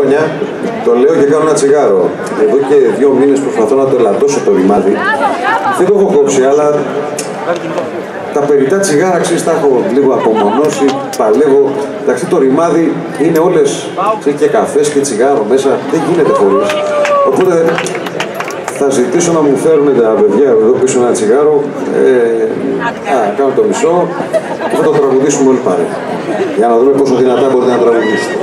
χρόνια το λέω και κάνω ένα τσιγάρο. Εδώ και δύο μήνες προσπαθώ να το ελαττώσω το ρημάδι. Δεν το έχω κόψει, αλλά τα περιτά τσιγάρα ξέρεις τα έχω λίγο απομονώσει, παλεύω. Εντάξει το ρημάδι είναι όλες και καφές και τσιγάρο μέσα, δεν γίνεται χωρίς. Οπότε θα ζητήσω να μου φέρουν τα παιδιά εδώ πίσω ένα τσιγάρο. Ε, α, κάνω το μισό και θα το τραγουδήσουμε όλοι πάρε. Για να δούμε πόσο δυνατά μπορείτε να τραγουδήσετε.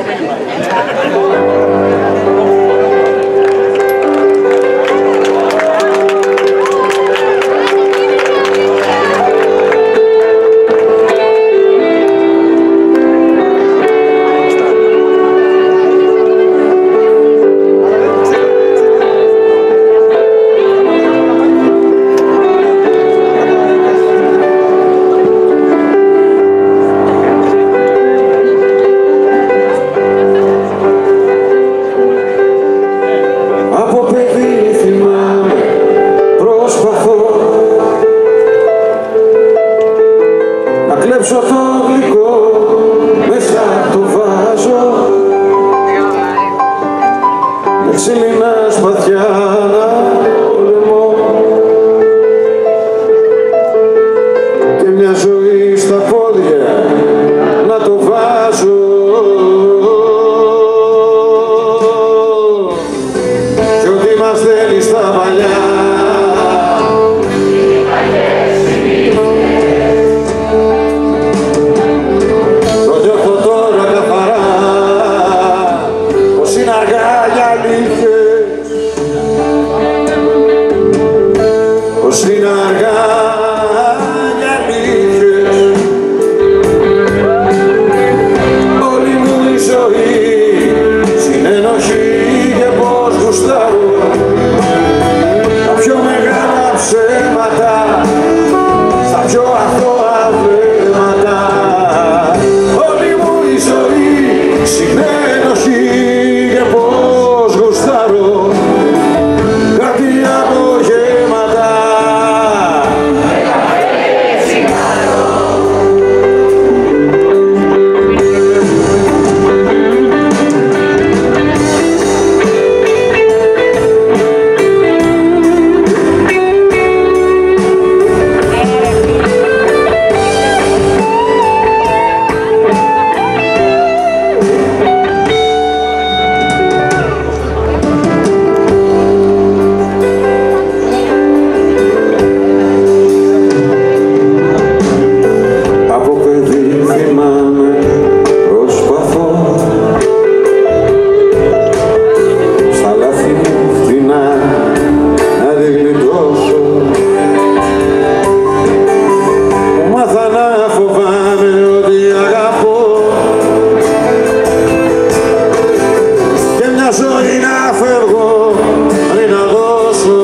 Κλέψω το γλυκό μέσα το βάζω. Με ξύλινα ζωή να φεύγω πριν να δώσω.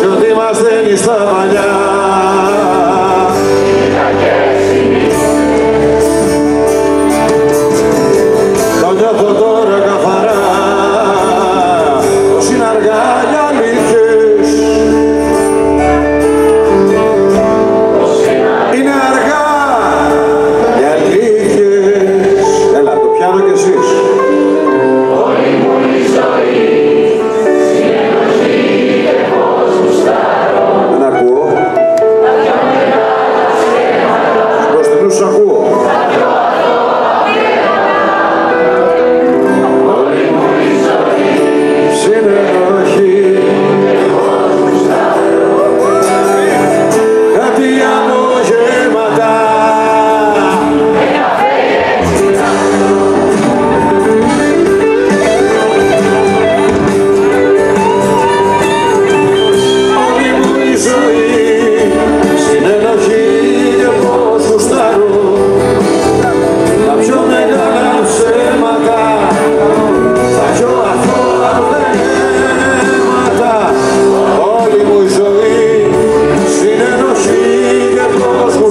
Κι ότι μας δεν